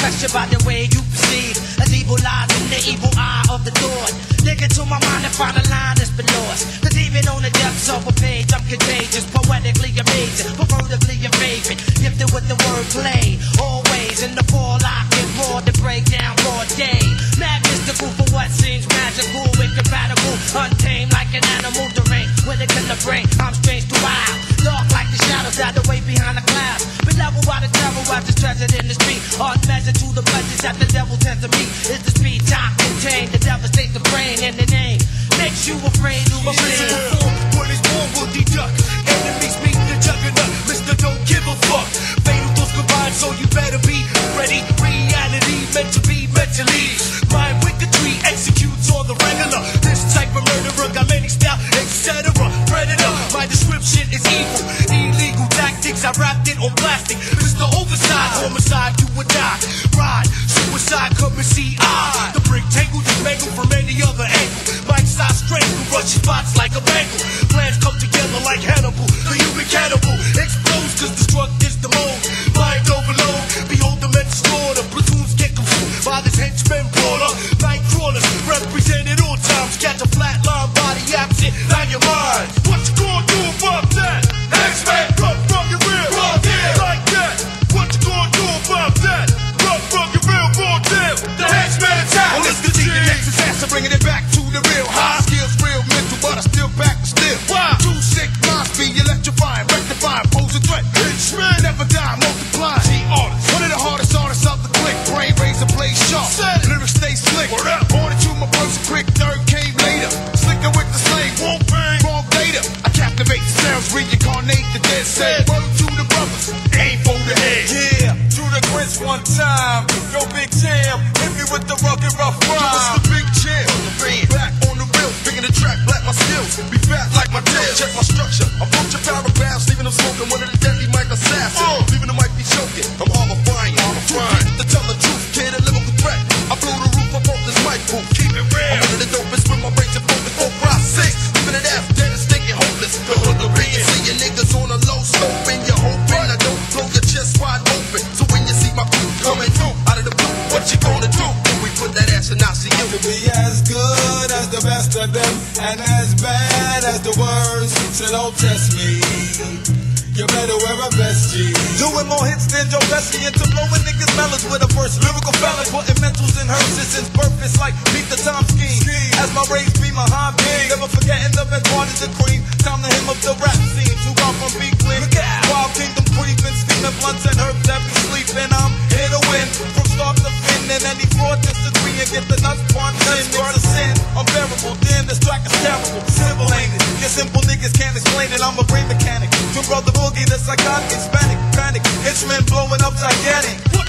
Question by the way you perceive as evil lies in the evil eye of the Lord. Dig into my mind and find a line that's been lost. Cause even on the depths of a page, I'm contagious, poetically amazing, pervertively invading, gifted with the wordplay. Always in the fall, I get raw to break down raw day. Mad for what seems magical, incompatible, untamed like an animal deranged. When it comes to brain, I'm strange to wild. Dark like the shadows that away behind the clouds. Beloved by the devil, I just treasured in the street. Unmeasured to the pleasures that the devil tends to meet. It's the speed time contained, the devastates the brain and the name. Makes you afraid to A physical form, what is born will deduct. Enemies meet the juggernaut. Mister don't give a fuck. Fatal thoughts combined, so you better be ready. Reality meant to be mentally. Mind suicide, come see I. The brick tangle, dismangled from any other angle. Mike size strangle, rush spots like a bangle. Plans come together like Hannibal. The human cannibal explodes cause the drug is the mold. Mind overload, behold the mental slaughter. Platoons get consumed by this henchman one time. Yo, Big Jam, hit me with the rugged rough Yo, it's the big chair. Back on the real, bigger the track, black my skills. Be fat like my tail. Check my structure. Approach your paragraphs, leaving them smoking. One of the deadly mic assassins. Uh. Leaving them mic be choking. I'm horrifying. horrifying. To tell the truth, kid, a lyrical threat. I blew the roof up off this mic booth. Keep it real. That ass in ICU. To be as good as the best of them and as bad as the worst. So don't test me. You better wear a vest, G. Doing more hits than Joe Pesci into blowing niggas melons with a first lyrical felon. Putting mentals in hearses since birth. It's like beat the time scheme. As my race be my hobby. Never forgetting the best part is the cream. Time to him up the rap scene. Too far from be clean. Wild kingdom creeping, steaming blunts and herbs every. terrible. Simple ain't it? Your simple niggas can't explain it. I'm a brain mechanic. Your brother Boogie, the psychotic, Hispanic, panic. Henchman blowing up gigantic. What